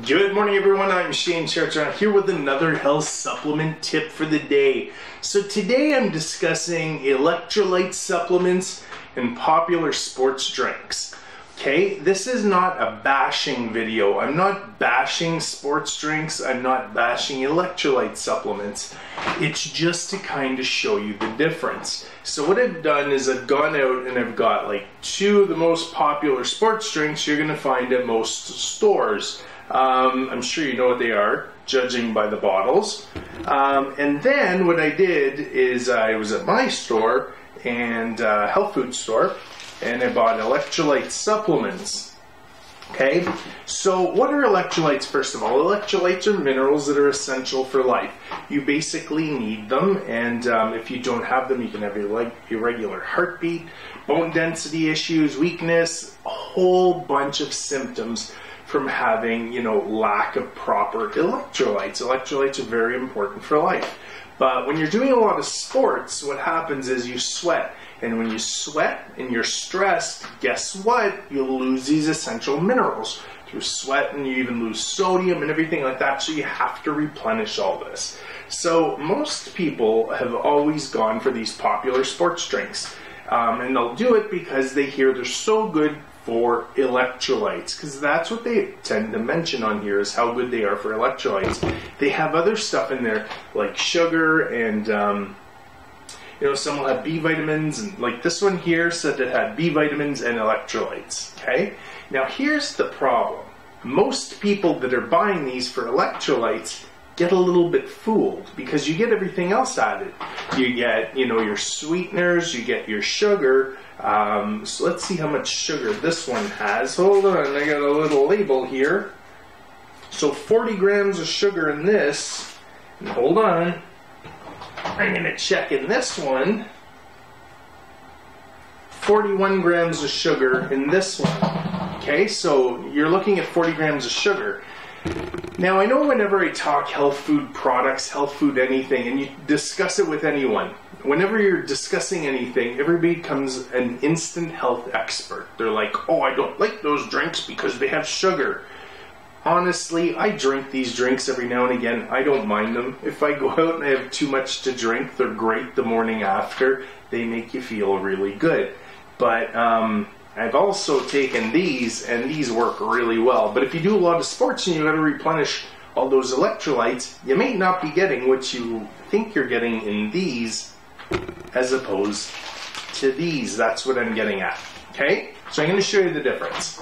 Good morning, everyone. I'm Shane Chartrand here with another health supplement tip for the day. So today I'm discussing electrolyte supplements and popular sports drinks. Okay, this is not a bashing video. I'm not bashing sports drinks. I'm not bashing electrolyte supplements. It's just to kind of show you the difference. So what I've done is I've gone out and I've got like two of the most popular sports drinks you're gonna find at most stores. Um, I'm sure you know what they are, judging by the bottles. Um, and then what I did is I was at my store and uh, health food store, and I bought electrolyte supplements. Okay, so what are electrolytes first of all? Electrolytes are minerals that are essential for life. You basically need them, and um, if you don't have them, you can have irregular heartbeat, bone density issues, weakness, a whole bunch of symptoms from having, you know, lack of proper electrolytes. Electrolytes are very important for life. But when you're doing a lot of sports, what happens is you sweat. And when you sweat and you're stressed, guess what? You'll lose these essential minerals through sweat and you even lose sodium and everything like that. So you have to replenish all this. So most people have always gone for these popular sports drinks. Um, and they'll do it because they hear they're so good for electrolytes because that's what they tend to mention on here is how good they are for electrolytes. They have other stuff in there like sugar and um, you know some will have B vitamins and like this one here said it had B vitamins and electrolytes. Okay, now here's the problem: most people that are buying these for electrolytes get a little bit fooled because you get everything else added. You get you know your sweeteners, you get your sugar um, so let's see how much sugar this one has. Hold on, I got a little label here. So 40 grams of sugar in this. And hold on, I'm going to check in this one. 41 grams of sugar in this one. Okay, so you're looking at 40 grams of sugar. Now, I know whenever I talk health food products, health food anything, and you discuss it with anyone, whenever you're discussing anything, everybody becomes an instant health expert. They're like, oh, I don't like those drinks because they have sugar. Honestly, I drink these drinks every now and again. I don't mind them. If I go out and I have too much to drink, they're great the morning after. They make you feel really good. But um, I've also taken these, and these work really well. But if you do a lot of sports and you got to replenish all those electrolytes, you may not be getting what you think you're getting in these as opposed to these. That's what I'm getting at. Okay? So I'm going to show you the difference.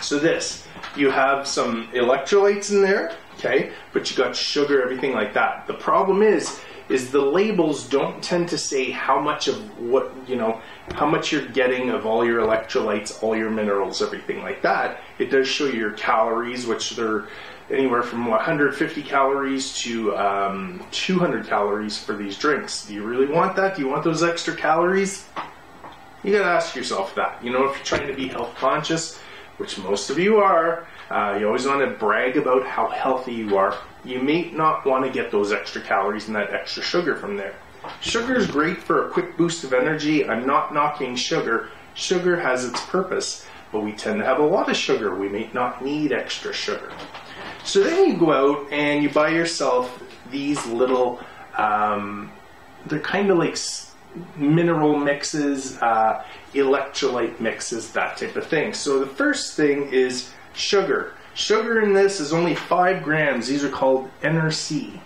So this, you have some electrolytes in there, okay? But you got sugar, everything like that. The problem is, is the labels don't tend to say how much of what, you know, how much you're getting of all your electrolytes, all your minerals, everything like that. It does show you your calories, which they're anywhere from 150 calories to um, 200 calories for these drinks. Do you really want that? Do you want those extra calories? You gotta ask yourself that. You know, if you're trying to be health conscious, which most of you are, uh, you always want to brag about how healthy you are. You may not want to get those extra calories and that extra sugar from there. Sugar is great for a quick boost of energy. I'm not knocking sugar. Sugar has its purpose, but we tend to have a lot of sugar. We may not need extra sugar. So then you go out and you buy yourself these little, um, they're kind of like mineral mixes, uh, electrolyte mixes, that type of thing. So the first thing is sugar. Sugar in this is only 5 grams. These are called Ener-C.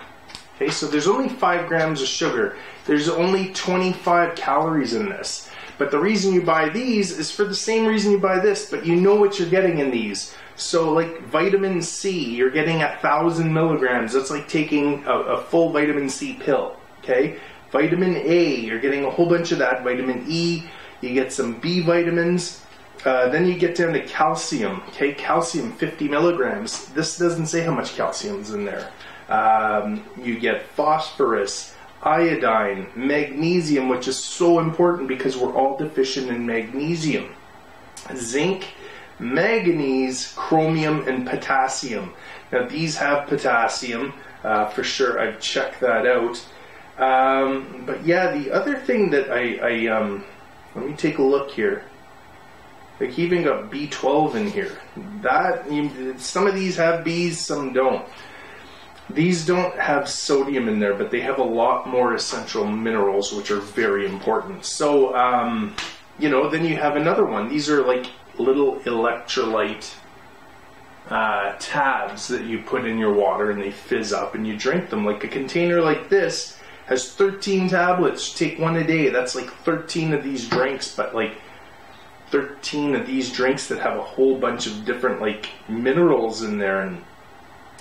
Okay, so there's only 5 grams of sugar. There's only 25 calories in this. But the reason you buy these is for the same reason you buy this, but you know what you're getting in these. So, like vitamin C, you're getting a thousand milligrams. That's like taking a, a, full vitamin C pill. Okay. Vitamin A, you're getting a whole bunch of that. Vitamin E, you get some B vitamins. Uh, then you get down to calcium. Okay, calcium, 50 milligrams. This doesn't say how much calcium's in there. Um, you get phosphorus, iodine, magnesium, which is so important because we're all deficient in magnesium, zinc manganese, chromium, and potassium. Now these have potassium uh, for sure. I've checked that out. Um, but yeah, the other thing that I, I um, let me take a look here. Like even got B12 in here. That some of these have B's, some don't. These don't have sodium in there, but they have a lot more essential minerals, which are very important. So, um, you know, then you have another one. These are like little electrolyte uh, tabs that you put in your water and they fizz up and you drink them. Like a container like this has 13 tablets. Take one a day. That's like 13 of these drinks, but like 13 of these drinks that have a whole bunch of different like minerals in there and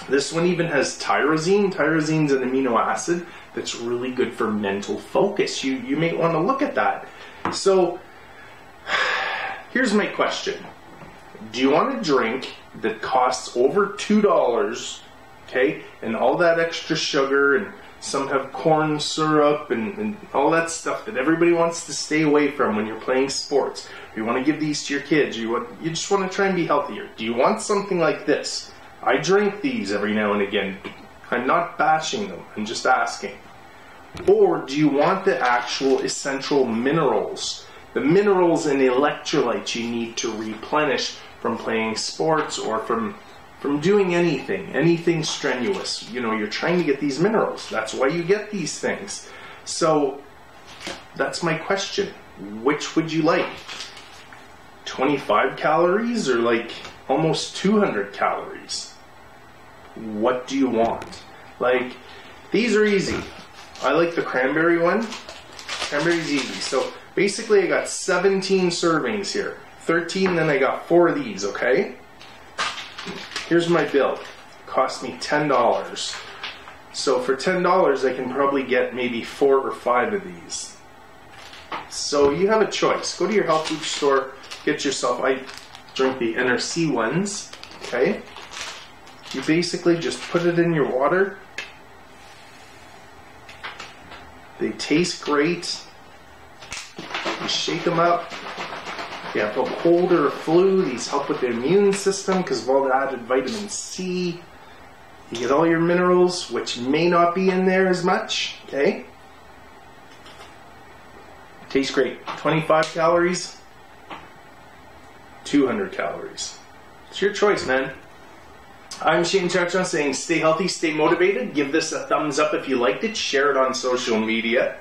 this one even has tyrosine. Tyrosine's an amino acid that's really good for mental focus. You you may want to look at that. So here's my question. Do you want a drink that costs over two dollars, okay, and all that extra sugar and some have corn syrup and, and, all that stuff that everybody wants to stay away from when you're playing sports. You want to give these to your kids. You want, you just want to try and be healthier. Do you want something like this? I drink these every now and again. I'm not bashing them. I'm just asking. Or do you want the actual essential minerals? The minerals and electrolytes you need to replenish from playing sports or from from doing anything, anything strenuous. You know, you're trying to get these minerals. That's why you get these things. So that's my question. Which would you like? 25 calories or like almost 200 calories? What do you want? Like, these are easy. I like the cranberry one. Cranberry's easy. So basically, I got 17 servings here. 13, then I got four of these, okay? Here's my bill. It cost me $10. So for $10, I can probably get maybe four or five of these. So you have a choice. Go to your health food store, get yourself, I drink the Ener-C ones, okay? You basically just put it in your water. They taste great. You shake them up, you have a cold or flu, these help with the immune system because of all the added vitamin C. You get all your minerals, which may not be in there as much, okay? Tastes great. 25 calories, 200 calories. It's your choice, man. I'm Shane Chartrand saying stay healthy, stay motivated. Give this a thumbs up if you liked it. Share it on social media.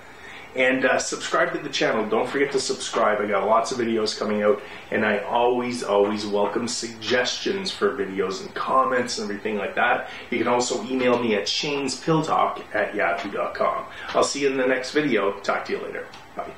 And uh, subscribe to the channel. Don't forget to subscribe. I got lots of videos coming out, and I always, always welcome suggestions for videos and comments and everything like that. You can also email me at shane'spilltalk at yahoo.com. I'll see you in the next video. Talk to you later. Bye.